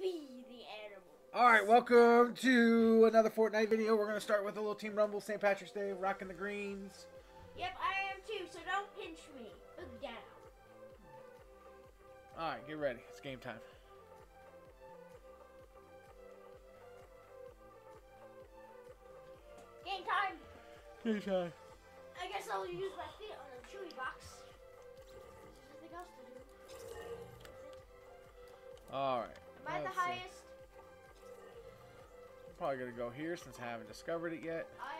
Be the animal. All right, welcome to another Fortnite video. We're gonna start with a little Team Rumble, St. Patrick's Day, rocking the greens. Yep, I am too, so don't pinch me. Look down. All right, get ready. It's game time. Game time. Game time. I guess I'll use my feet on the chewy box. There's nothing else to do. All right. Am oh, the highest. I'm probably gonna go here since I haven't discovered it yet. I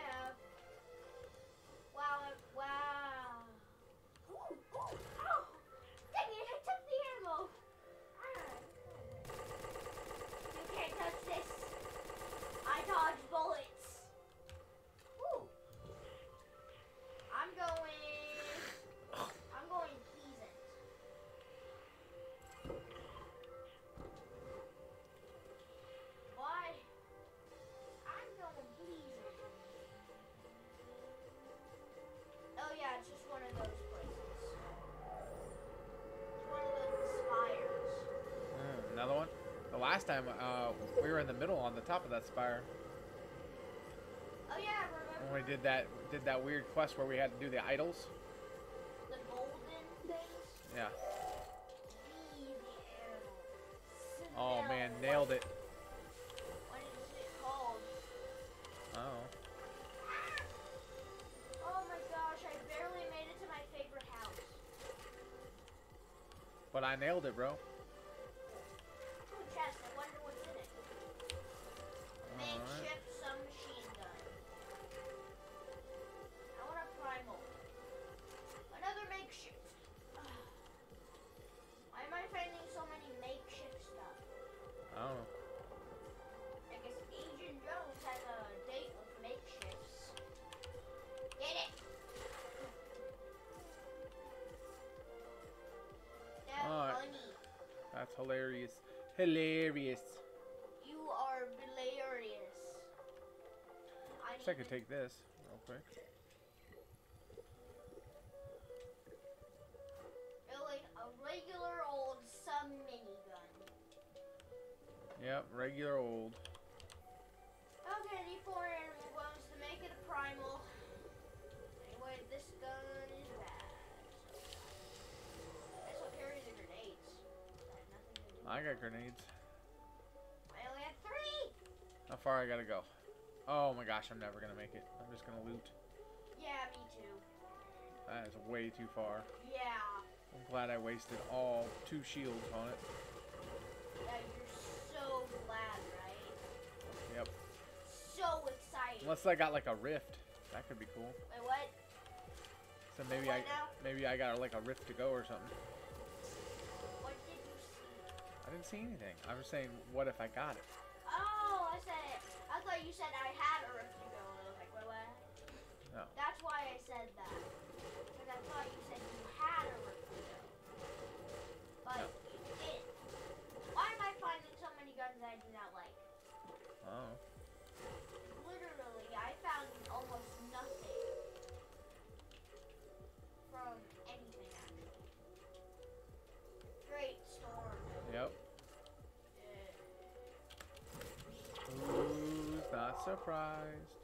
another one. The last time uh, we were in the middle on the top of that spire Oh yeah, remember when we did that did that weird quest where we had to do the idols. the golden things? Yeah. Be the animal. Oh man, nailed it. What is it called? Oh. Oh my gosh, I barely made it to my favorite house. But I nailed it, bro. That's hilarious. Hilarious. You are hilarious. I Wish I could take this real quick. Really, a regular old sub minigun. Yep, regular old. Okay, I need four animal bones to make it a primal. Anyway, this gun I got grenades. I only had three. How far I gotta go? Oh my gosh, I'm never gonna make it. I'm just gonna loot. Yeah, me too. That is way too far. Yeah. I'm glad I wasted all two shields on it. Yeah, you're so glad, right? Yep. So excited. Unless I got like a rift. That could be cool. Wait, what? So maybe What I now? maybe I got like a rift to go or something. I didn't see anything. I was saying, what if I got it? Oh, I said it. I thought you said I had a rift surprised?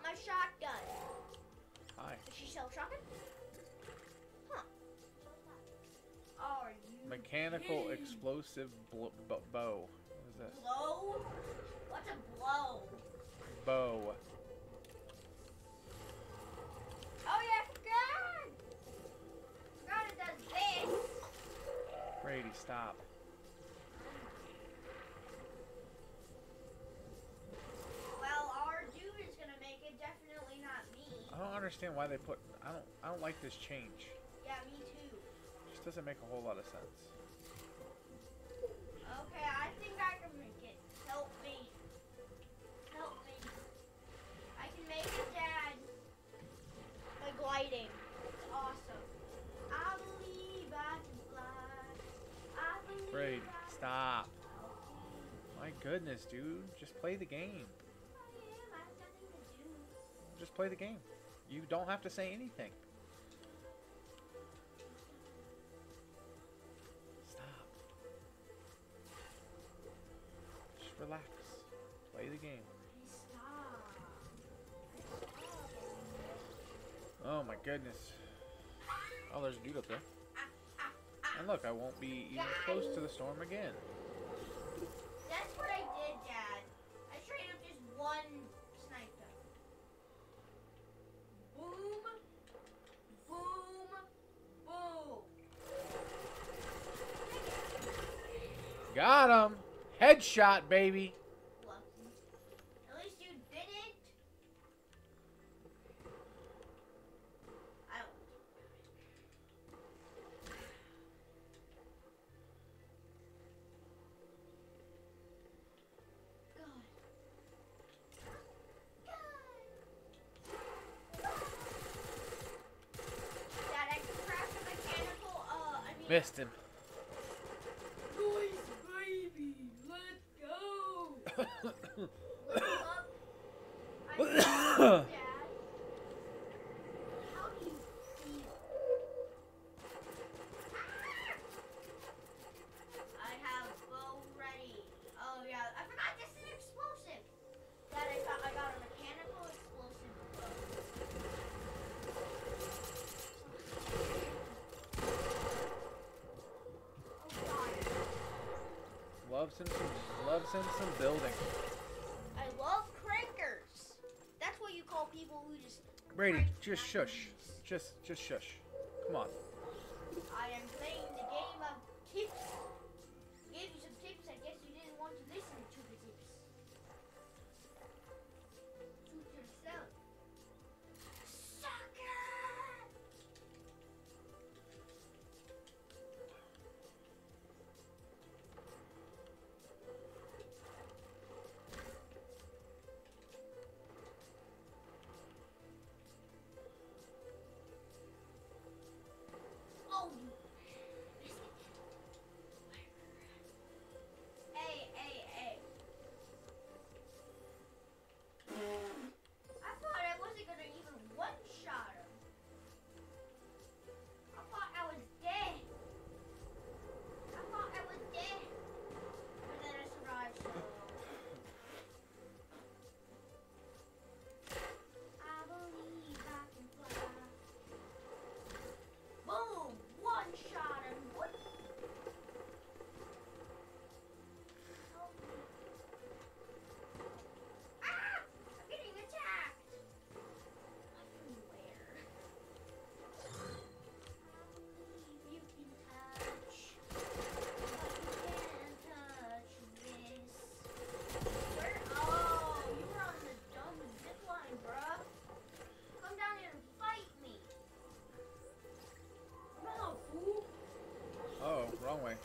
Out my shotgun. Hi. Does she sell shotgun? Huh. Are you Mechanical kidding? explosive bl- bo- bow. What is this? blow? What's a blow? Bow. Oh yeah, I forgot. Forgot it does this. Brady, stop. Well, our dude is gonna make it. Definitely not me. I don't understand why they put. I don't. I don't like this change. Yeah, me too. Just doesn't make a whole lot of sense. Okay, I think I can make it. Help me. Help me. I can make it, Dad. By gliding. It's awesome. I believe I can fly. I believe can stop. My goodness, dude. Just play the game. I am. I have nothing to do. Just play the game. You don't have to say anything. Stop. Just relax. Play the game. Oh my goodness. Oh, there's a dude up there. And look, I won't be even close to the storm again. Headshot, baby! Lucky. At least you didn't. I don't. God. Dad, I mechanical, uh, I mean... Missed him. Noise, baby, let's go. Wake up. I Dad. How do you feel? Ah! I have bow ready. Oh yeah, I forgot this is explosive. Dad, I got I got a mechanical explosive bow. Oh god. Loves him some, loves him some building. Brady, just shush. Just, just shush. Come on.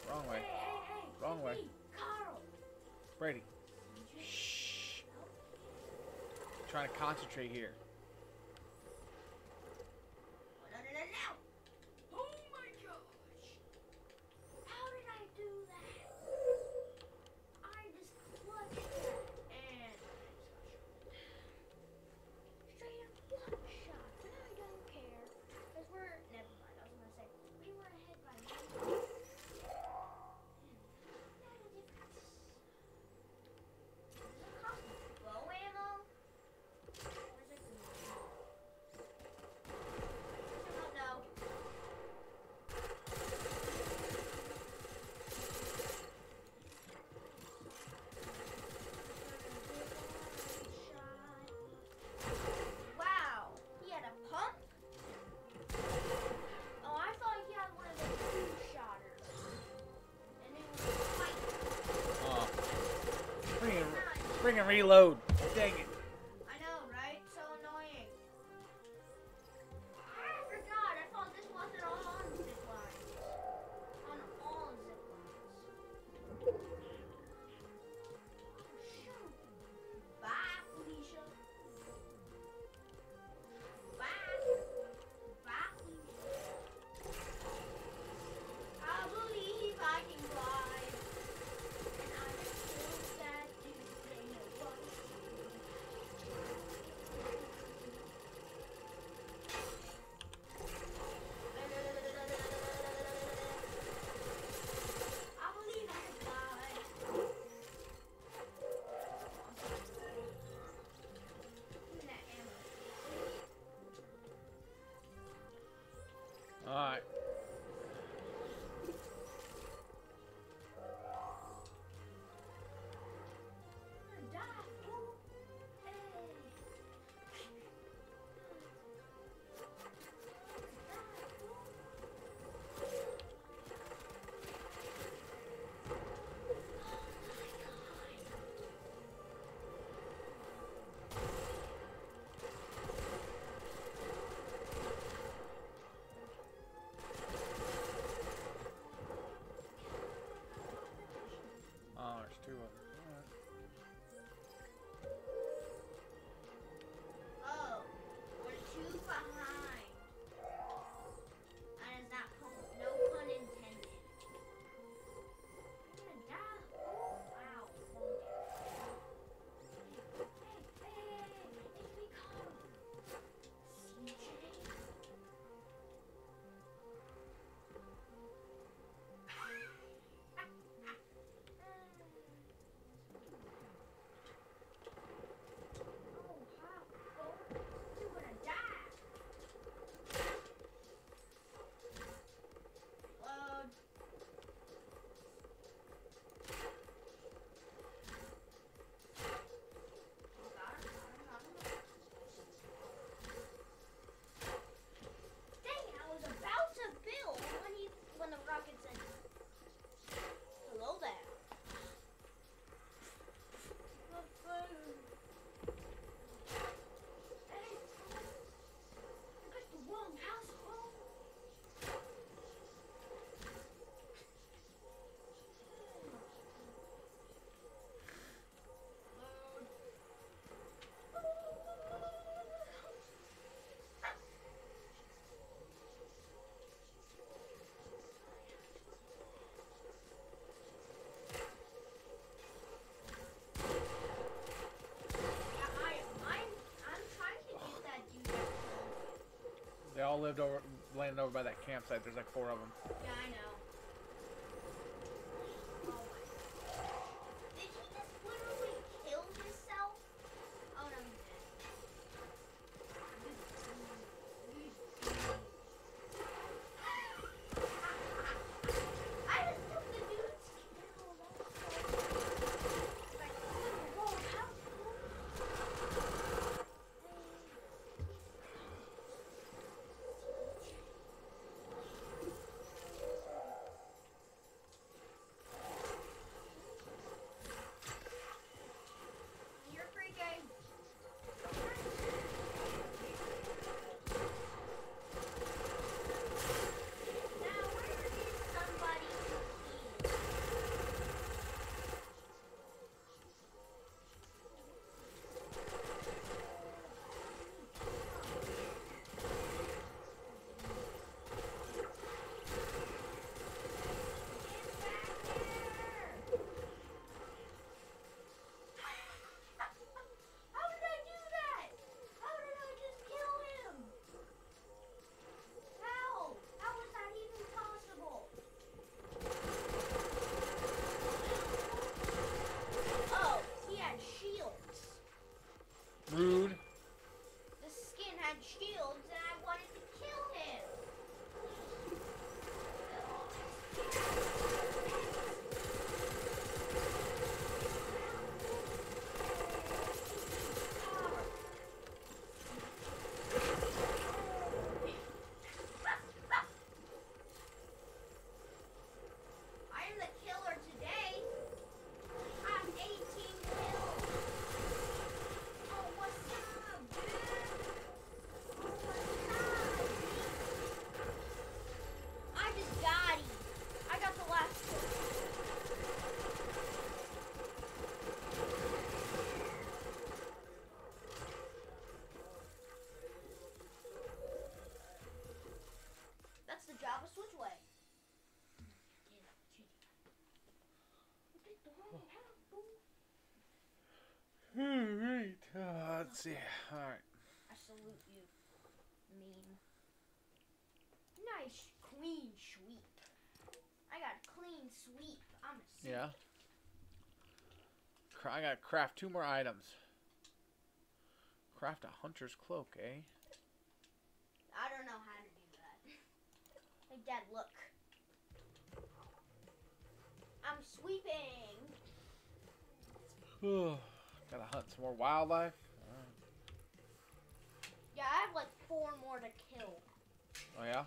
Wrong way, wrong way. Hey, hey, hey. Wrong way. me, Carl. Brady, shh. Trying to concentrate here. Spring and reload. all lived over, landed over by that campsite. There's like four of them. Yeah, I know. shields Alright, uh, let's see. Alright. I salute you. Nice, clean sweep. I got clean sweep. I'm a sweep. Yeah. I gotta craft two more items. Craft a hunter's cloak, eh? Hey, Dad, look. I'm sweeping. gotta hunt some more wildlife. Alright. Yeah, I have like four more to kill. Oh yeah?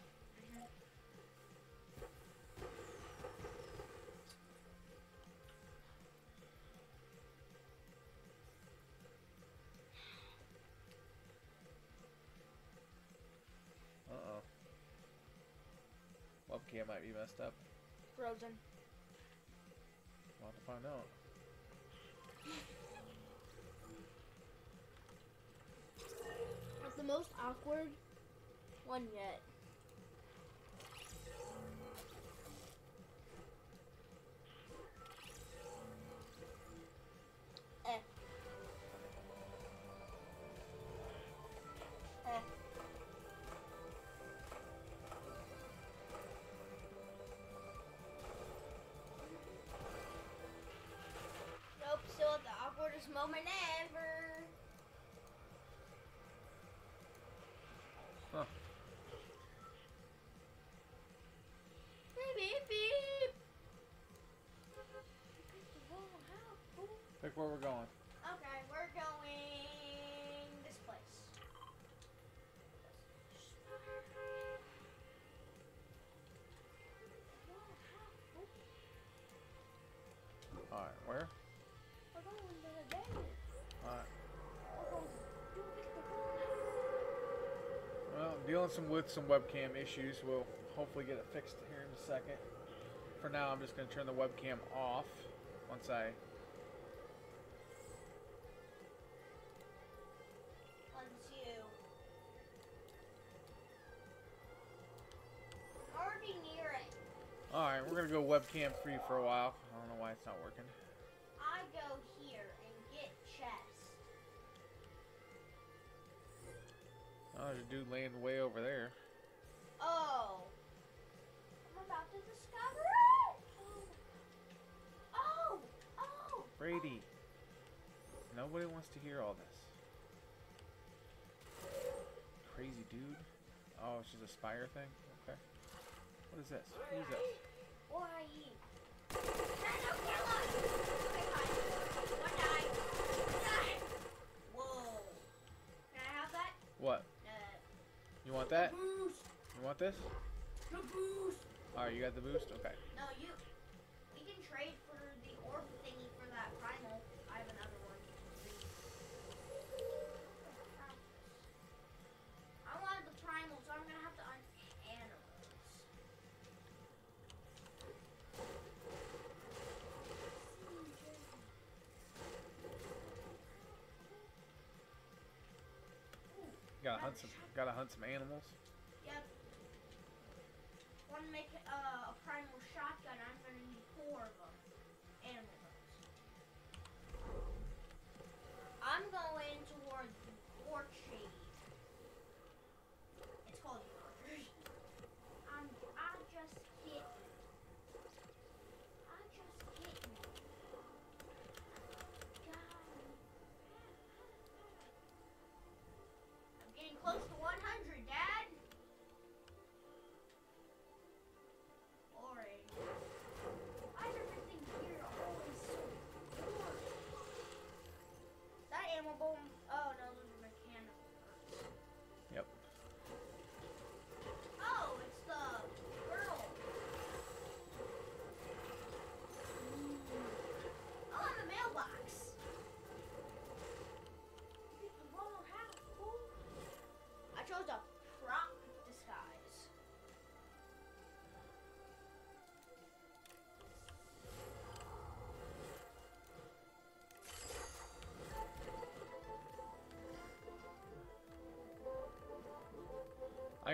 Webcam might be messed up. Frozen. We'll have to find out. It's the most awkward one yet. Awkwardest dealing some with some webcam issues. We'll hopefully get it fixed here in a second. For now, I'm just going to turn the webcam off once I. Once you. Already near it. Alright, we're going to go webcam free for a while. I don't know why it's not working. I go Oh, there's a dude laying way over there. Oh. I'm about to discover it. Oh. Oh. Brady. Nobody wants to hear all this. Crazy dude. Oh, it's just a spire thing? Okay. What is this? Who's this? Why? No, no, kill us! One die. One die. Whoa. Can I have that? What? You want that? You want this? The boost. Alright, you got the boost? Okay. No, you. We can trade for the orb thingy for that primal. I have another one. I wanted the primal, so I'm gonna have to un animals. Gotta hunt some gotta hunt some animals. Yep. Want to make uh, a primal shotgun? I'm gonna need four of them. Animal guns. I'm going towards Orchard. It's called the Orchard. I'm. I just hit. I just hit me. I'm getting close to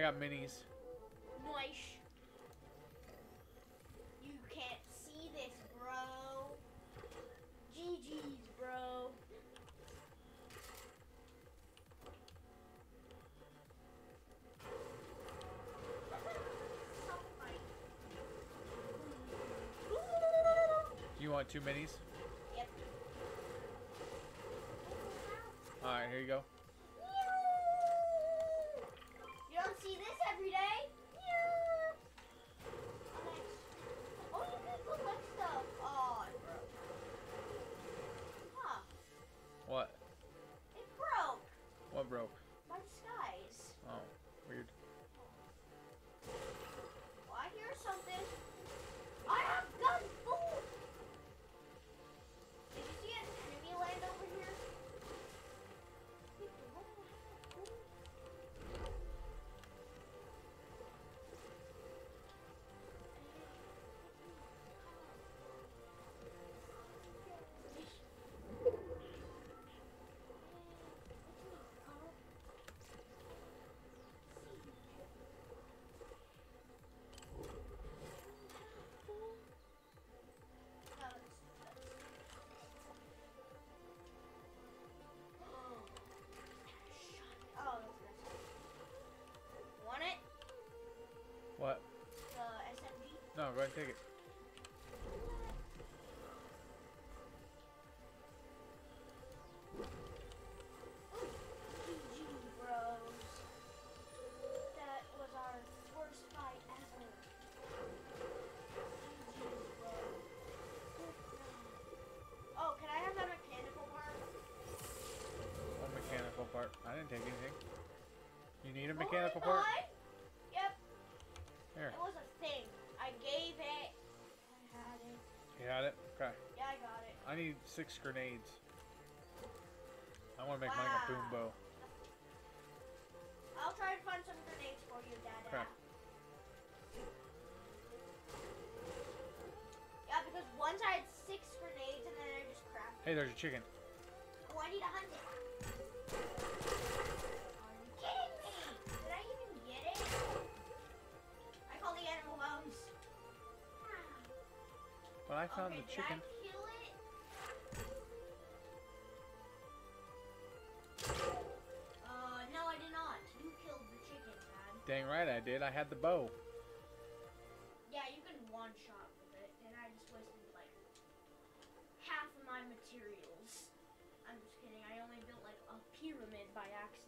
got minis. Moish. You can't see this, bro. GG's, bro. Do you want two minis? Yep. Alright, here you go. Mechanical part? One mechanical part. I didn't take anything. You need a Oh, mechanical it's part? I got it. I need six grenades. I want to make mine a boom bow. I'll try to find some grenades for you, Dada. Okay. Yeah, because once I had six grenades and then I just crafted. Hey, there's a chicken. Oh, I need a hunt it. Are you kidding me? Did I even get it? I call the animal bones. But I found okay, the chicken. I Dang right I did. I had the bow. Yeah, you can one shot with it, and I just wasted like half of my materials. I'm just kidding. I only built like a pyramid by accident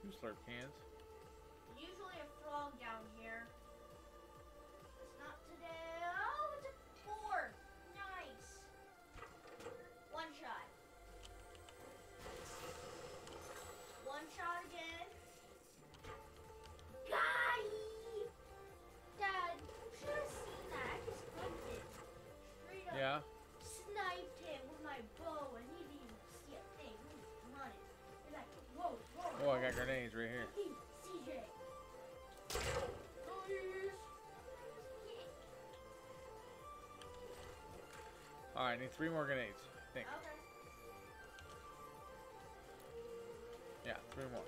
Two slurp cans. Usually a frog down here. It's not today. Oh, it's a four. Nice. One shot. One shot I whoa. got grenades right here. Alright, I need three more grenades. I think. Okay. Yeah, three more.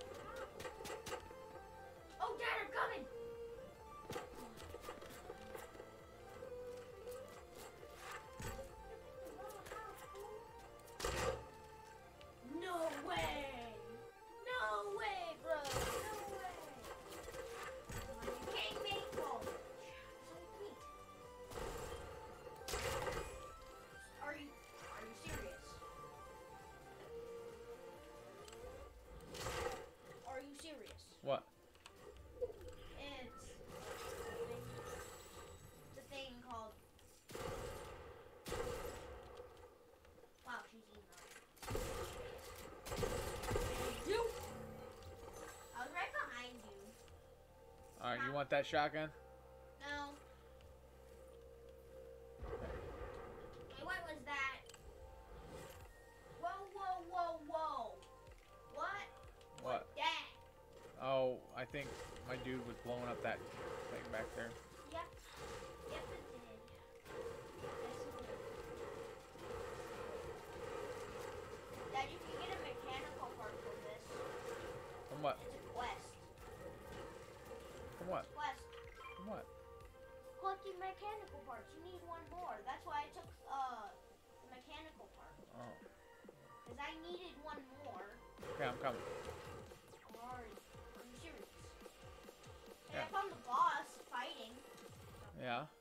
You. Want that shotgun? What? Quest. What? Collecting mechanical parts. You need one more. That's why I took uh the mechanical part. Oh. Cause I needed one more. Okay, I'm coming. Are you serious? Yeah. I found the boss fighting. Yeah.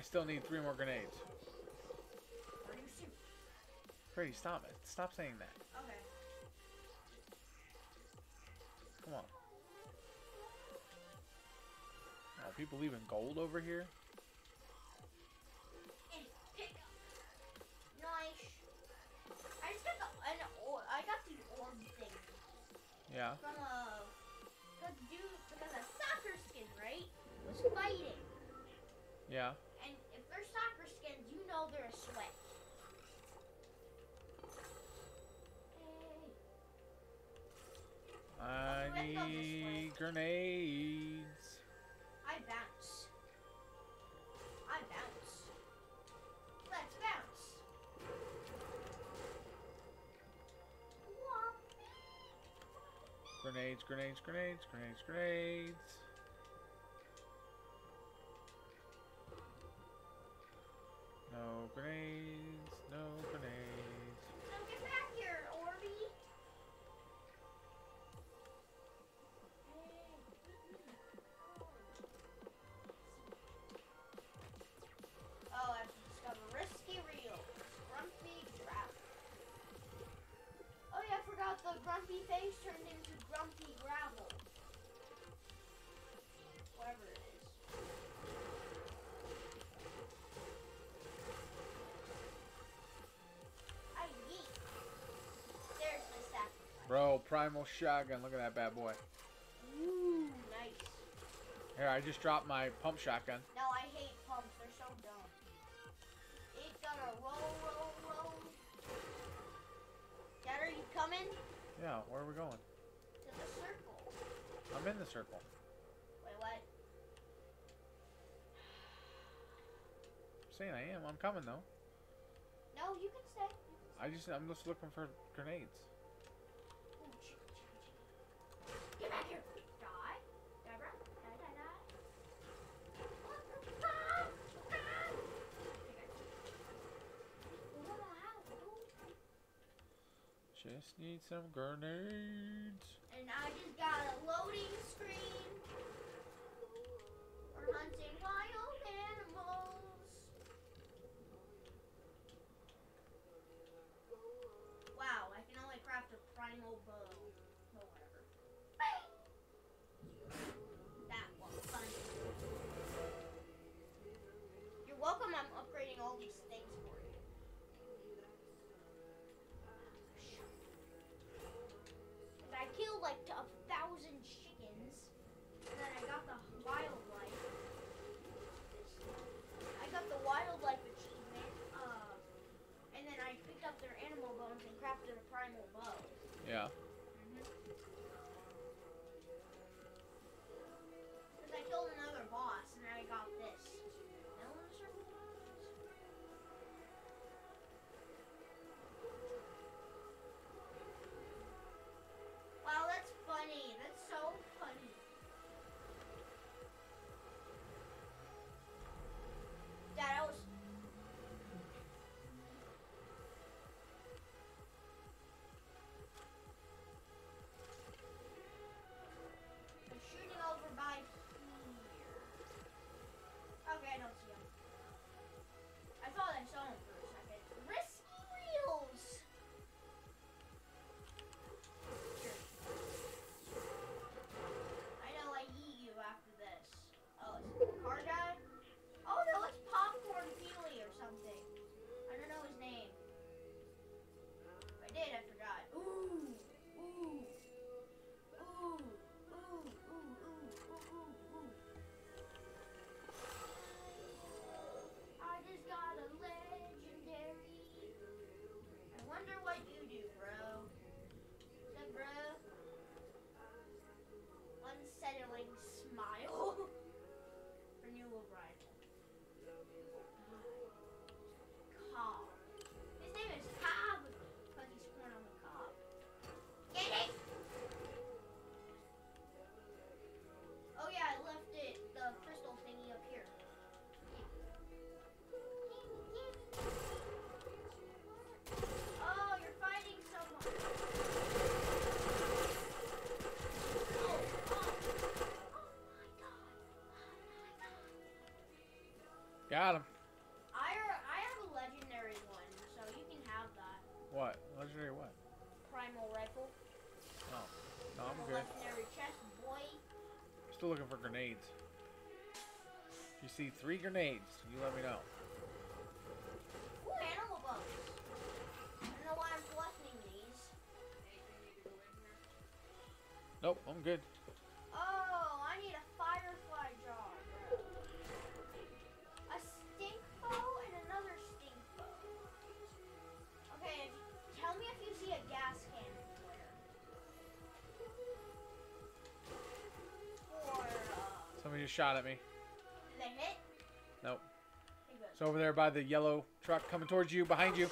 I still need three more grenades. Are? Freddy, stop it. Stop saying that. Okay. Come on. Oh, people leaving gold over here? and pick up. Nice. I just got the an or I got the orb thing Yeah. from uh, a because dude because a soccer skin right was fighting Yeah. I let's go this way. need grenades. I bounce. I bounce. Let's bounce. Grenades, grenades, grenades, grenades, grenades. No grenades, no grenades. Grumpy face turned into grumpy gravel. Whatever it is. I yeet. There's the sacrifice. Bro, primal shotgun. Look at that bad boy. Ooh, nice. Here, I just dropped my pump shotgun. No, I hate pumps. They're so dumb. It's gonna roll, roll, roll. Dad, are you coming Yeah, where are we going? to the circle? I'm in the circle. Wait, what? I'm saying I am. I'm coming though. No, you can stay. You can stay. I just I'm just looking for grenades. Ooh, chicken, chicken, chicken. Get back here. Just need some grenades. And I just got a loading screen. We're hunting wild Yeah. Got him. I, I have a legendary one, so you can have that. What? Legendary what? Primal rifle. Oh, no, I'm a good. legendary chest, boy. Still looking for grenades. You see three grenades. You let me know. Ooh, animal bones. I don't know why I'm collecting these. Nope, I'm good. Just shot at me. did they hit? Nope. It's over there by the yellow truck coming towards you, behind you.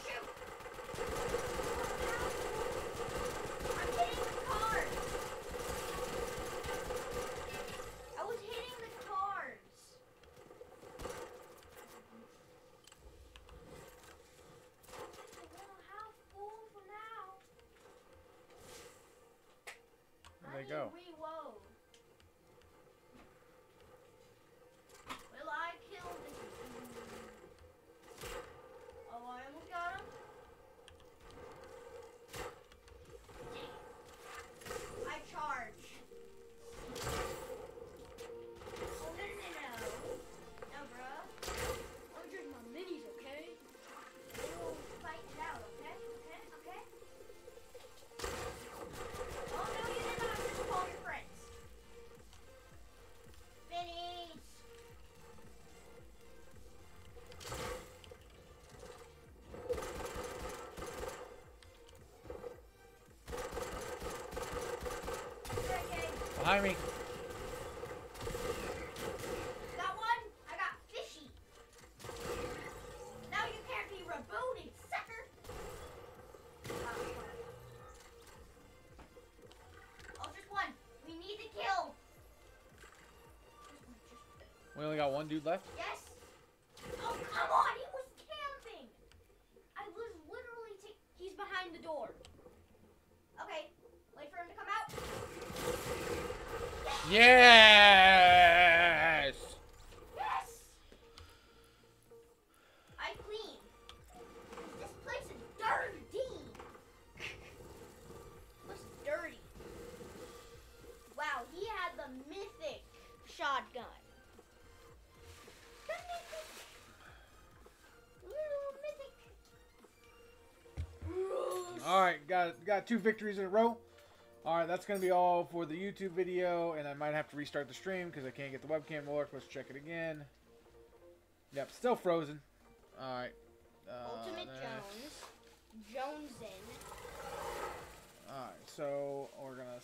Me. Got one? I got fishy. Now you can't be rebooted, sucker. Oh, just one. We need to kill. Just one, just- We only got one dude left. Yes. Oh, come on. He was camping. I was literally ta- He's behind the door. Okay. Wait for him to come out. Yes. Yes! I clean. This place is dirty. What's dirty? Wow, he had the mythic shotgun. The mythic. Little mythic. All right, got got two victories in a row. All right, that's gonna be all for the YouTube video, and I might have to restart the stream because I can't get the webcam to work. Let's check it again. Yep, still frozen. All right. Uh, Ultimate Jones. Jones in. All right, so we're gonna